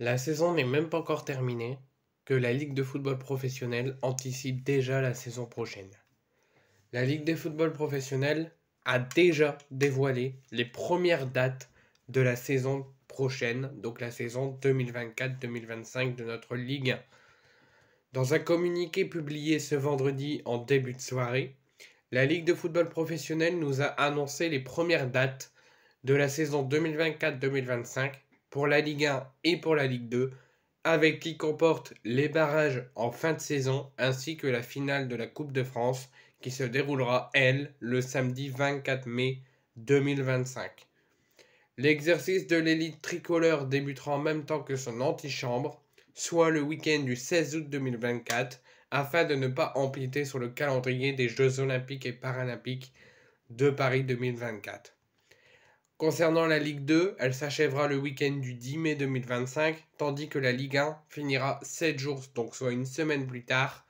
La saison n'est même pas encore terminée que la Ligue de football professionnel anticipe déjà la saison prochaine. La Ligue de football professionnel a déjà dévoilé les premières dates de la saison prochaine, donc la saison 2024-2025 de notre Ligue 1. Dans un communiqué publié ce vendredi en début de soirée, la Ligue de football professionnel nous a annoncé les premières dates de la saison 2024-2025 pour la Ligue 1 et pour la Ligue 2, avec qui comporte les barrages en fin de saison ainsi que la finale de la Coupe de France qui se déroulera, elle, le samedi 24 mai 2025. L'exercice de l'élite tricolore débutera en même temps que son antichambre, soit le week-end du 16 août 2024, afin de ne pas empiéter sur le calendrier des Jeux olympiques et paralympiques de Paris 2024. Concernant la Ligue 2, elle s'achèvera le week-end du 10 mai 2025, tandis que la Ligue 1 finira 7 jours, donc soit une semaine plus tard.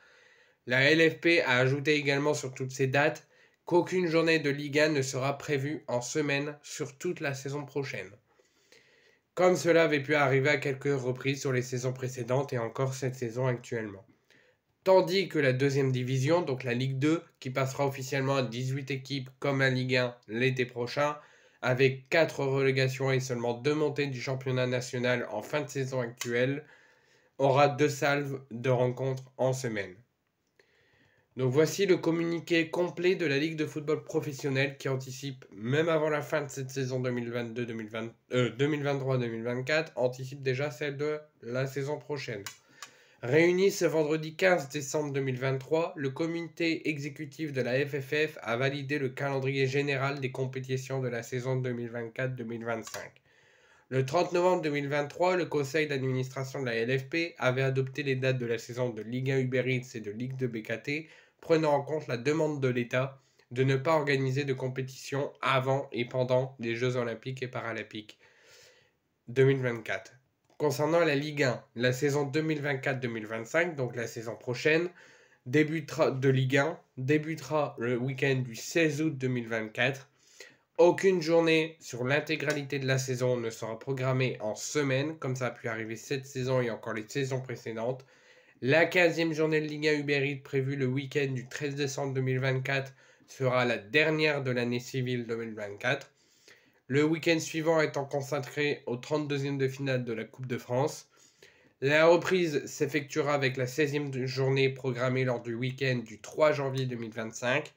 La LFP a ajouté également sur toutes ces dates qu'aucune journée de Ligue 1 ne sera prévue en semaine sur toute la saison prochaine. Comme cela avait pu arriver à quelques reprises sur les saisons précédentes et encore cette saison actuellement. Tandis que la deuxième division, donc la Ligue 2, qui passera officiellement à 18 équipes comme la Ligue 1 l'été prochain, avec 4 relégations et seulement 2 montées du championnat national en fin de saison actuelle, aura deux salves de rencontres en semaine. Donc voici le communiqué complet de la Ligue de football professionnel qui anticipe, même avant la fin de cette saison 2022-2023-2024, euh, anticipe déjà celle de la saison prochaine. Réuni ce vendredi 15 décembre 2023, le comité exécutif de la FFF a validé le calendrier général des compétitions de la saison 2024-2025. Le 30 novembre 2023, le conseil d'administration de la LFP avait adopté les dates de la saison de Ligue 1 Uber et de Ligue 2 BKT, prenant en compte la demande de l'État de ne pas organiser de compétition avant et pendant les Jeux olympiques et paralympiques 2024. Concernant la Ligue 1, la saison 2024-2025, donc la saison prochaine, débutera de Ligue 1, débutera le week-end du 16 août 2024. Aucune journée sur l'intégralité de la saison ne sera programmée en semaine, comme ça a pu arriver cette saison et encore les saisons précédentes. La 15e journée de Ligue 1 Uber Eats prévue le week-end du 13 décembre 2024 sera la dernière de l'année civile 2024. Le week-end suivant étant consacré au 32e de finale de la Coupe de France. La reprise s'effectuera avec la 16e journée programmée lors du week-end du 3 janvier 2025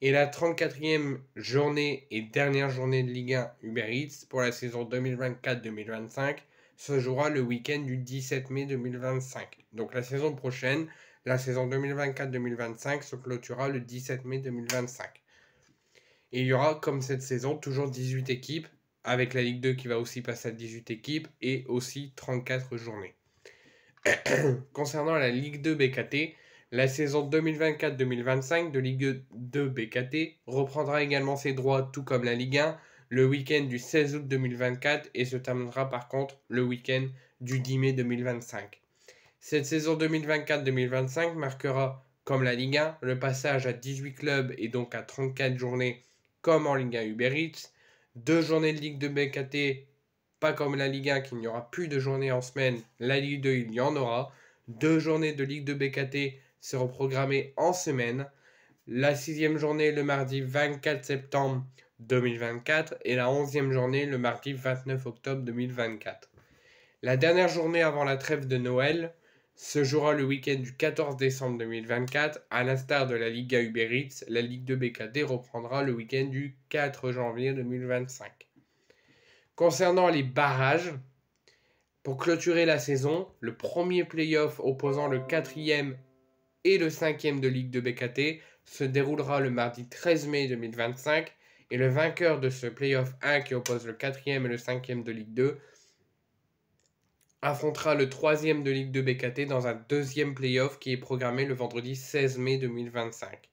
et la 34e journée et dernière journée de Ligue 1 Uber Eats pour la saison 2024-2025 se jouera le week-end du 17 mai 2025. Donc la saison prochaine, la saison 2024-2025 se clôturera le 17 mai 2025. Il y aura, comme cette saison, toujours 18 équipes, avec la Ligue 2 qui va aussi passer à 18 équipes, et aussi 34 journées. Concernant la Ligue 2 BKT, la saison 2024-2025 de Ligue 2 BKT reprendra également ses droits, tout comme la Ligue 1, le week-end du 16 août 2024 et se terminera par contre le week-end du 10 mai 2025. Cette saison 2024-2025 marquera, comme la Ligue 1, le passage à 18 clubs et donc à 34 journées comme en Ligue 1 Uber Eats. Deux journées de Ligue 2 BKT, pas comme la Ligue 1 qu'il n'y aura plus de journées en semaine. La Ligue 2, il y en aura. Deux journées de Ligue 2 BKT seront programmées en semaine. La sixième journée le mardi 24 septembre 2024 et la onzième journée le mardi 29 octobre 2024. La dernière journée avant la trêve de Noël se jouera le week-end du 14 décembre 2024. À l'instar de la Liga Uber Eats, la Ligue 2 BKT reprendra le week-end du 4 janvier 2025. Concernant les barrages, pour clôturer la saison, le premier playoff opposant le 4e et le 5e de Ligue 2 BKT se déroulera le mardi 13 mai 2025 et le vainqueur de ce playoff 1 qui oppose le 4e et le 5e de Ligue 2 affrontera le troisième de Ligue 2 BKT dans un deuxième playoff qui est programmé le vendredi 16 mai 2025.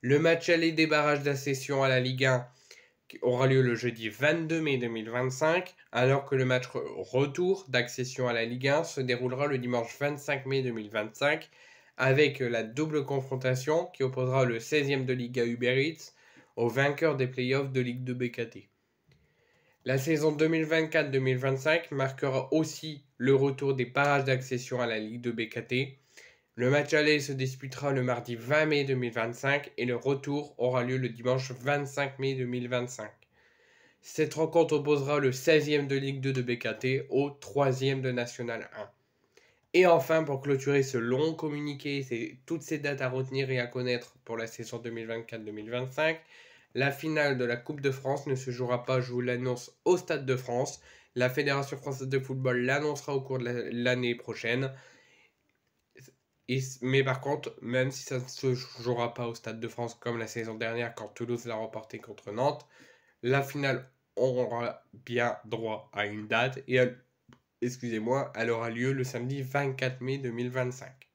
Le match aller des barrages d'accession à la Ligue 1 aura lieu le jeudi 22 mai 2025, alors que le match retour d'accession à la Ligue 1 se déroulera le dimanche 25 mai 2025, avec la double confrontation qui opposera le 16e de Ligue 1 Uber Eats au vainqueur des playoffs de Ligue 2 BKT. La saison 2024-2025 marquera aussi le retour des barrages d'accession à la Ligue de BKT. Le match aller se disputera le mardi 20 mai 2025 et le retour aura lieu le dimanche 25 mai 2025. Cette rencontre opposera le 16e de Ligue 2 de BKT au 3e de National 1. Et enfin, pour clôturer ce long communiqué, c'est toutes ces dates à retenir et à connaître pour la saison 2024-2025. La finale de la Coupe de France ne se jouera pas, je vous l'annonce, au Stade de France. La Fédération française de football l'annoncera au cours de l'année prochaine. mais par contre, même si ça ne se jouera pas au Stade de France comme la saison dernière quand Toulouse l'a remporté contre Nantes, la finale aura bien droit à une date et excusez-moi, elle aura lieu le samedi 24 mai 2025.